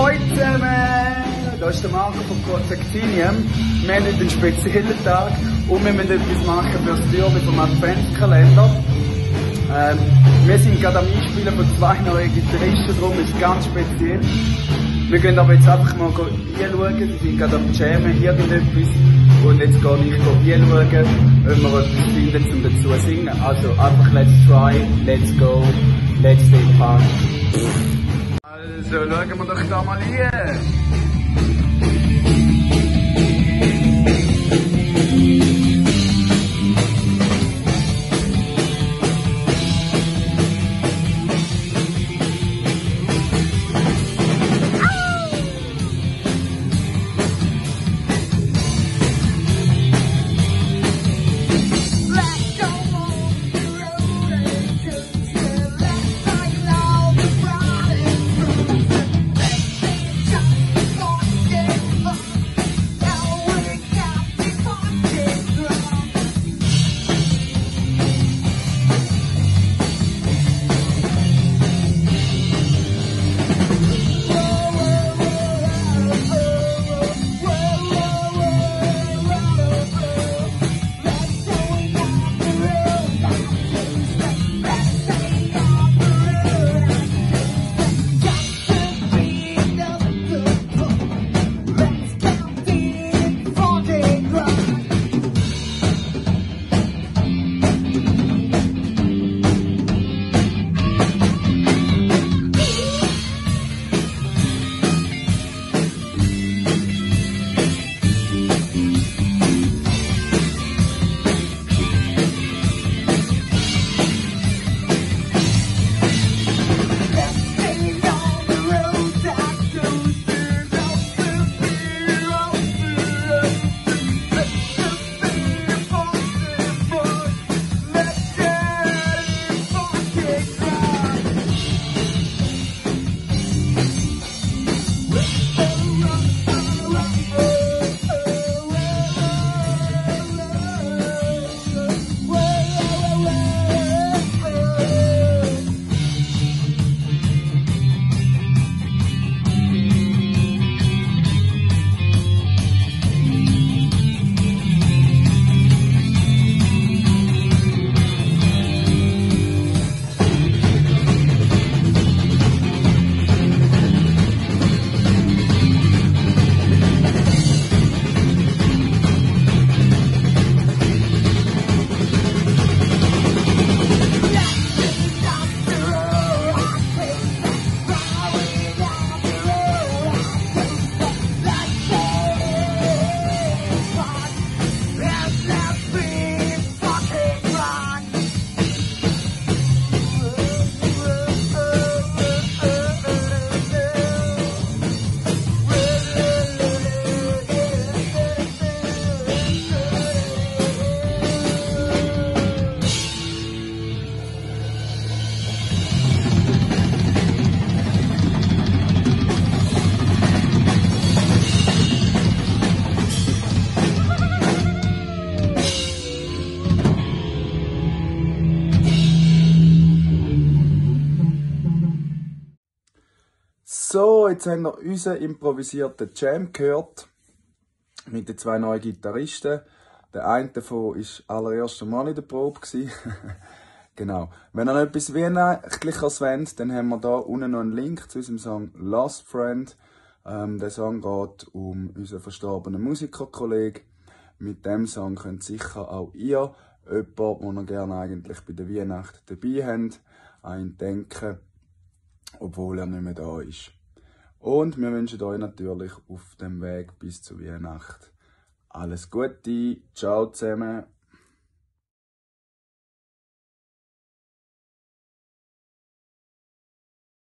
Hoi zusammen! Da ist der Marco von Protectinium. Wir haben heute einen speziellen Tag und wir müssen etwas machen für das Türme vom Adventskalender. Ähm, wir sind gerade am Einspielen von zwei neuen Gitarristen, darum ist es ganz speziell. Wir gehen aber jetzt einfach mal hinschauen, sie sind gerade am Jammen, irgendetwas. Und jetzt gehe ich hinschauen, ob wir etwas finden, um dazu zu singen. Also einfach let's try, let's go, let's stay fun. Also schauen wir doch da mal jetzt haben wir unseren improvisierten Jam gehört. Mit den zwei neuen Gitarristen. Der eine davon war allererst Mal in der Probe. genau. Wenn ihr etwas Weihnachtliches wollt, dann haben wir hier unten noch einen Link zu unserem Song Last Friend. Ähm, der Song geht um unseren verstorbenen Musikerkollegen. Mit dem Song könnt sicher auch ihr jemanden, den ihr gerne eigentlich bei der Weihnacht dabei habt, an ihn denken, obwohl er nicht mehr da ist. Und wir wünschen euch natürlich auf dem Weg bis zur Weihnacht alles Gute. Ciao zusammen.